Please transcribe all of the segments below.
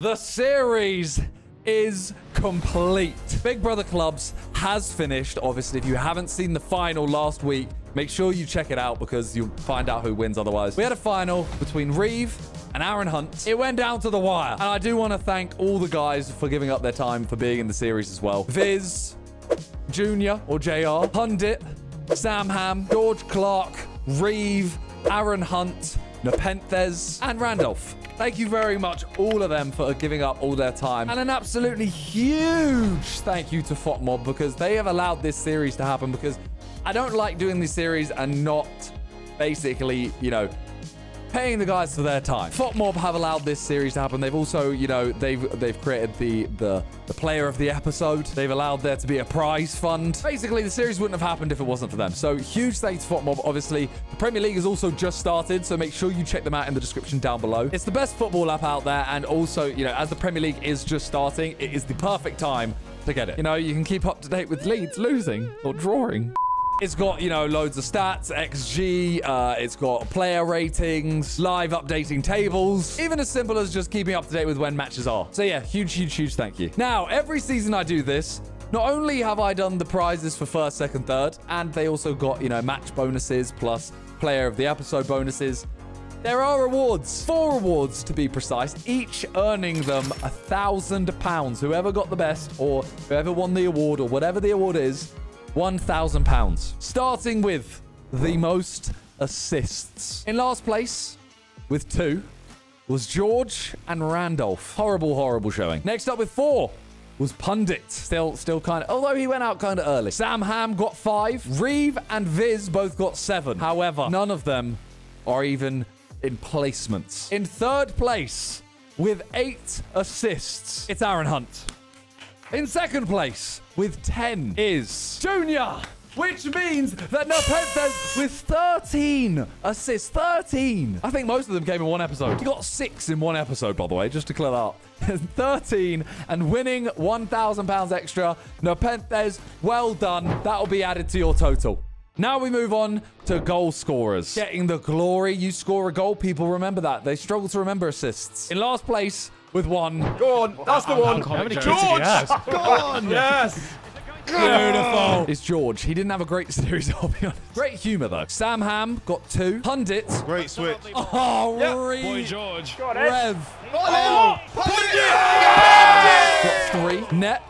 The series is complete. Big Brother Clubs has finished. Obviously, if you haven't seen the final last week, make sure you check it out because you'll find out who wins otherwise. We had a final between Reeve and Aaron Hunt. It went down to the wire. And I do want to thank all the guys for giving up their time for being in the series as well. Viz, Junior or JR, Pundit, Sam Ham, George Clarke, Reeve, Aaron Hunt, Nepenthez, and Randolph. Thank you very much, all of them, for giving up all their time. And an absolutely huge thank you to FotMob because they have allowed this series to happen because I don't like doing these series and not basically, you know, paying the guys for their time. FotMob have allowed this series to happen. They've also, you know, they've they've created the the the player of the episode. They've allowed there to be a prize fund. Basically, the series wouldn't have happened if it wasn't for them. So huge thanks to FotMob. Obviously, the Premier League has also just started, so make sure you check them out in the description down below. It's the best football app out there, and also, you know, as the Premier League is just starting, it is the perfect time to get it. You know, you can keep up to date with Leeds losing or drawing. It's got, you know, loads of stats, XG, uh, it's got player ratings, live updating tables, even as simple as just keeping up to date with when matches are. So yeah, huge, huge, huge thank you. Now, every season I do this, not only have I done the prizes for first, second, third, and they also got, you know, match bonuses plus player of the episode bonuses. There are rewards, four rewards to be precise, each earning them a thousand pounds. Whoever got the best or whoever won the award or whatever the award is, £1,000. Starting with the most assists. In last place, with two, was George and Randolph. Horrible, horrible showing. Next up with four was Pundit. Still, still kind of, although he went out kind of early. Sam Ham got five. Reeve and Viz both got seven. However, none of them are even in placements. In third place, with eight assists, it's Aaron Hunt. In second place, with 10 is Junior, which means that Nepenthez with 13 assists. 13. I think most of them came in one episode. He got six in one episode, by the way, just to clear that up. 13 and winning £1,000 extra. Nepenthez, well done. That'll be added to your total. Now we move on to goal scorers. Getting the glory. You score a goal, people remember that. They struggle to remember assists. In last place with one. Go on, that's the one. How many kids George! did he have? Go on! Yes! Beautiful. It's George. He didn't have a great series, I'll be honest. Great humor, though. Sam Ham got two. Pundit. Great switch. Oh, Yep. Reeve. Boy George. Rev. Oh! Got three. Nep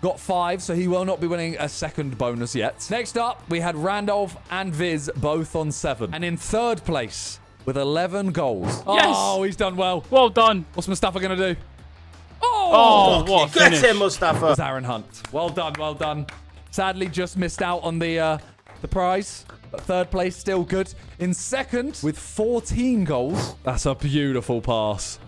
got five, so he will not be winning a second bonus yet. Next up, we had Randolph and Viz both on seven. And in third place with 11 goals. Yes. Oh, he's done well. Well done. What's Mustafa going to do? Oh! Oh, what a Get him, Mustafa. was Aaron Hunt. Well done, well done. Sadly, just missed out on the uh, the prize. But third place, still good. In second, with 14 goals. That's a beautiful pass.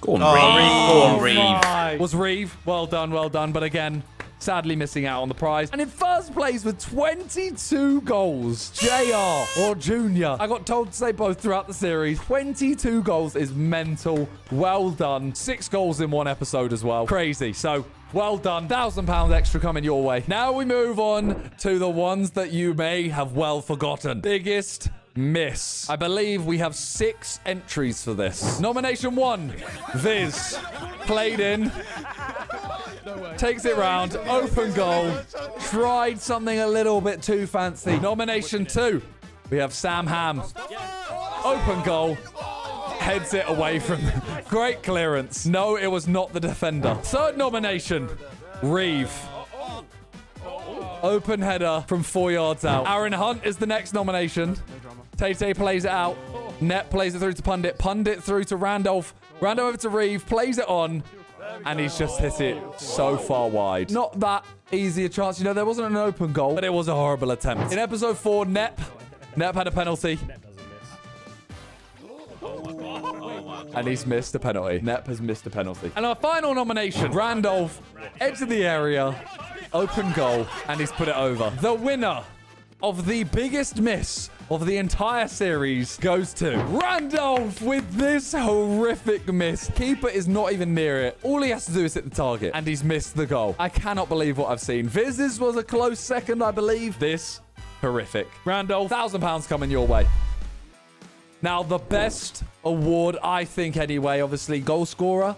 Go on, Oh, Reeve. Go on, Reeve. My. Was Reeve. Well done, well done. But again, sadly missing out on the prize. And in first place with 22 goals, JR or Junior. I got told to say both throughout the series. 22 goals is mental. Well done. Six goals in one episode as well. Crazy. So well done. Thousand pounds extra coming your way. Now we move on to the ones that you may have well forgotten. Biggest miss. I believe we have six entries for this. Nomination one, Viz. Played in. Takes it round. Open goal. Tried something a little bit too fancy. Nomination two, we have Sam Ham. Open goal. Heads it away from. Great clearance. No, it was not the defender. Third nomination, Reeve. Open header from four yards out. Aaron Hunt is the next nomination. Tay plays it out. Nep plays it through to Pundit. Pundit through to Randolph. Randolph over to Reeve. Plays it on. And he's just hit it so far wide. Not that easy a chance. You know, there wasn't an open goal, but it was a horrible attempt. In episode four, Nep. Nep had a penalty. And he's missed a penalty. Nep has missed a penalty. And our final nomination, Randolph, edge of the area, open goal, and he's put it over. The winner of the biggest miss of the entire series goes to Randolph with this horrific miss. Keeper is not even near it. All he has to do is hit the target, and he's missed the goal. I cannot believe what I've seen. Viz's was a close second, I believe. This, horrific. Randolph, £1,000 coming your way. Now, the best award, I think, anyway, obviously, goal scorer.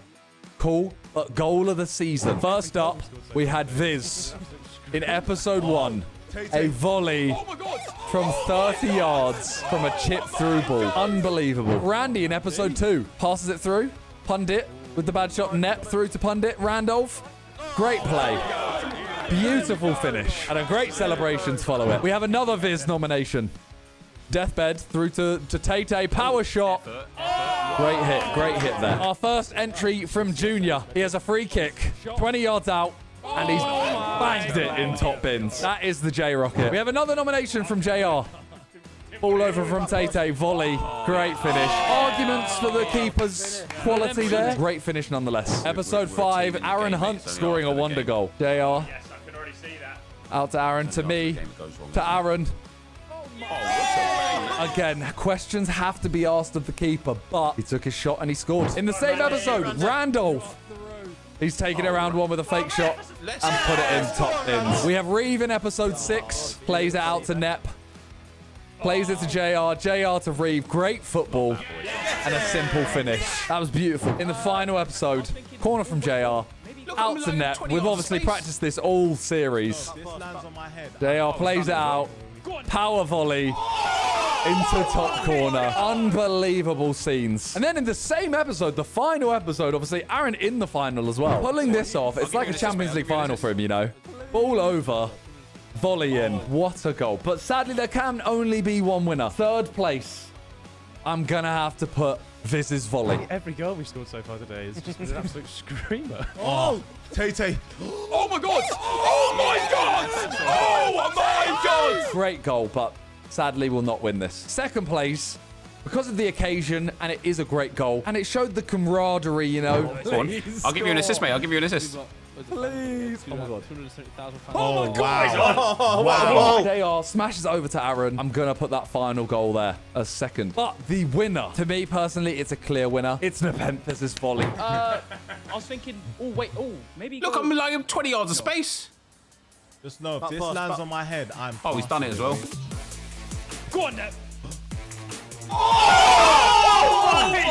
Cool. But goal of the season. First up, we had Viz in episode one. A volley oh from 30 yards from a chip through ball. Unbelievable. Randy in episode two passes it through. Pundit with the bad shot. Nep through to Pundit. Randolph. Great play. Beautiful finish. And a great celebration to follow it. We have another Viz nomination. Deathbed through to, to Tate. Power shot. Great hit. Great hit there. Our first entry from Junior. He has a free kick. 20 yards out. And he's oh banged it in top bins. That is the J Rocket. We have another nomination from JR. All over from Tate. Volley. Great finish. Arguments for the keeper's quality there. Great finish nonetheless. Episode 5. Aaron Hunt scoring a wonder goal. JR. Yes, I can already see that. Out to Aaron. To me. To Aaron. Again, questions have to be asked of the keeper, but he took his shot and he scored. In the same episode, Randolph. He's taking it around one with a fake shot and put it in top bins. We have Reeve in episode six. Plays it out to Nep. Plays it to JR. JR to Reeve. Great football and a simple finish. That was beautiful. In the final episode, corner from JR. Out to Nep. We've obviously practiced this all series. This lands on my head. JR plays it out. Power volley into top corner. Unbelievable scenes. And then in the same episode, the final episode, obviously, Aaron in the final as well. Pulling this off, it's like a Champions League final for him, you know. Ball over. Volley in. What a goal. But sadly, there can only be one winner. Third place. I'm going to have to put Viz's volley. Every goal we scored so far today is just an absolute screamer. Oh, Tay Tay. Oh my god! Oh my god! Oh my god! Great goal, but sadly will not win this. Second place, because of the occasion, and it is a great goal, and it showed the camaraderie, you know. Go on. I'll give you an assist, mate. I'll give you an assist. Please. Oh my god. Oh, wow. wow. JR smashes over to Aaron. I'm going to put that final goal there a second. But the winner, to me personally, it's a clear winner. It's Nepenthez' volley. Uh, I was thinking, oh, wait, oh, maybe. Look, go- I'm like 20 yards of space. Just know, if this lands on my head, I'm. Oh, he's done it as well. Go on, Nep. Oh oh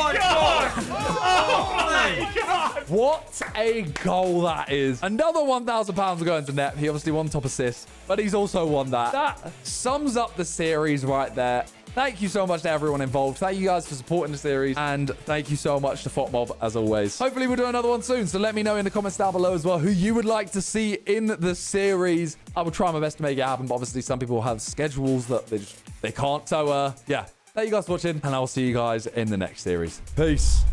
what a goal that is. Another £1,000 going to Nep. He obviously won top assist, but he's also won that. That sums up the series right there. Thank you so much to everyone involved. Thank you guys for supporting the series. And thank you so much to FotMob as always. Hopefully we'll do another one soon. So let me know in the comments down below as well who you would like to see in the series. I will try my best to make it happen. But obviously some people have schedules that they just, they can't. So uh, yeah, thank you guys for watching. And I will see you guys in the next series. Peace.